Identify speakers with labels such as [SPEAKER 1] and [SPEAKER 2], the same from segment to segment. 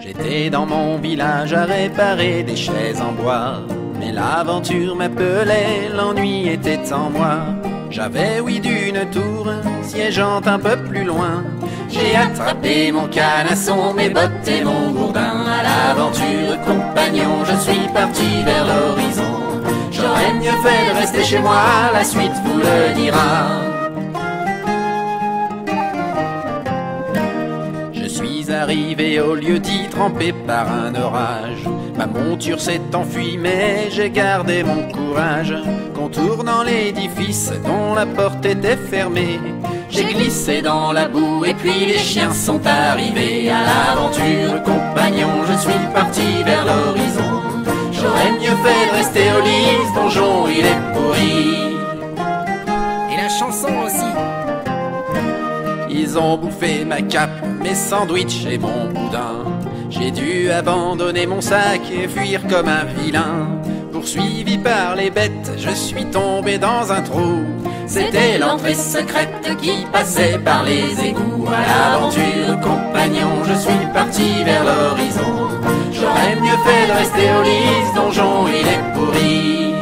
[SPEAKER 1] J'étais dans mon village à réparer des chaises en bois. Mais l'aventure m'appelait, l'ennui était en moi. J'avais oui d'une tour, siégeant un peu plus loin. J'ai attrapé mon canasson, mes bottes et mon gourdin. À l'aventure, compagnon, je suis parti vers l'horizon. J'aurais mieux fait de rester chez moi, la suite vous le dira. Arrivé au lieu dit trempé par un orage. Ma monture s'est enfuie, mais j'ai gardé mon courage. Contournant l'édifice dont la porte était fermée, j'ai glissé dans la boue et puis les chiens sont arrivés. À l'aventure, compagnon, je suis parti vers l'horizon. J'aurais mieux fait de rester au lit, ce donjon il est pourri.
[SPEAKER 2] Et la chanson.
[SPEAKER 1] Ils ont bouffé ma cape, mes sandwichs et mon boudin. J'ai dû abandonner mon sac et fuir comme un vilain. Poursuivi par les bêtes, je suis tombé dans un trou. C'était l'entrée secrète qui passait par les égouts. À l'aventure, compagnon, je suis parti vers l'horizon. J'aurais mieux fait de rester au lit, ce donjon il est pourri.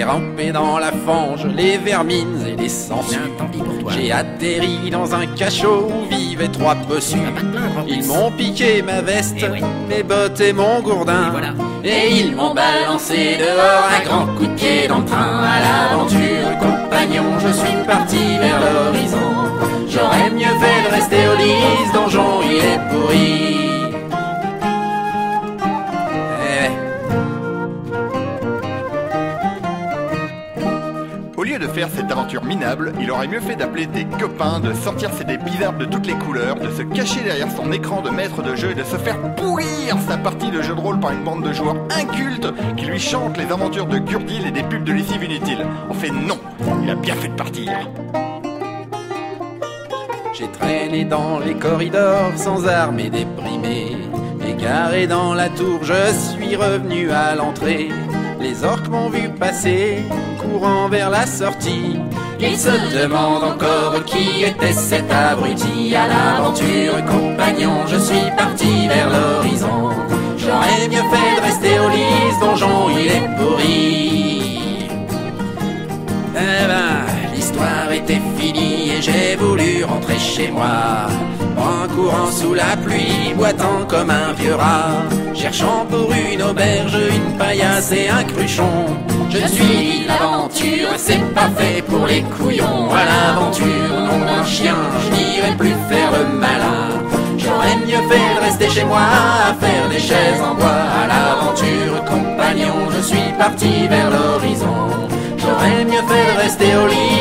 [SPEAKER 1] J'ai rampé dans la fange, les vermines et les sangsues.
[SPEAKER 2] Bien, tant pis pour toi.
[SPEAKER 1] J'ai atterri dans un cachot où vivaient trois bossus. Ils m'ont piqué ma veste,
[SPEAKER 2] Eh
[SPEAKER 1] mes bottes et mon gourdin.
[SPEAKER 2] Et voilà.
[SPEAKER 1] Et ils m'ont balancé dehors un grand coup de pied dans le train. À l'aventure, compagnon, je suis parti vers l'horizon. J'aurais mieux fait de rester au lit, ce donjon il est pourri.
[SPEAKER 3] Cette aventure minable, il aurait mieux fait d'appeler des copains, de sortir ses dés bizarres de toutes les couleurs, de se cacher derrière son écran de maître de jeu et de se faire pourrir sa partie de jeu de rôle par une bande de joueurs incultes qui lui chantent les aventures de Gurdil et des pubs de lessive inutiles. En fait, non, il a bien fait de partir.
[SPEAKER 1] J'ai traîné dans les corridors sans armes et déprimé. Égaré dans la tour, je suis revenu à l'entrée. Les orques m'ont vu passer, courant vers la sortie. Ils se demandent encore qui était cet abruti. À l'aventure, compagnon, je suis parti vers l'horizon. J'aurais mieux fait de rester au lit, ce donjon il est pourri. Eh ben, l'histoire était finie et j'ai voulu rentrer chez moi. Courant sous la pluie, boitant comme un vieux rat. Cherchant pour une auberge, une paillasse et un cruchon. Je me suis l'aventure, c'est pas fait pour les couillons. À l'aventure, non un chien, je n'irai plus faire le malin. J'aurais mieux fait de rester chez moi à faire des chaises en bois. À l'aventure, compagnon, je suis parti vers l'horizon. J'aurais mieux fait de rester au lit,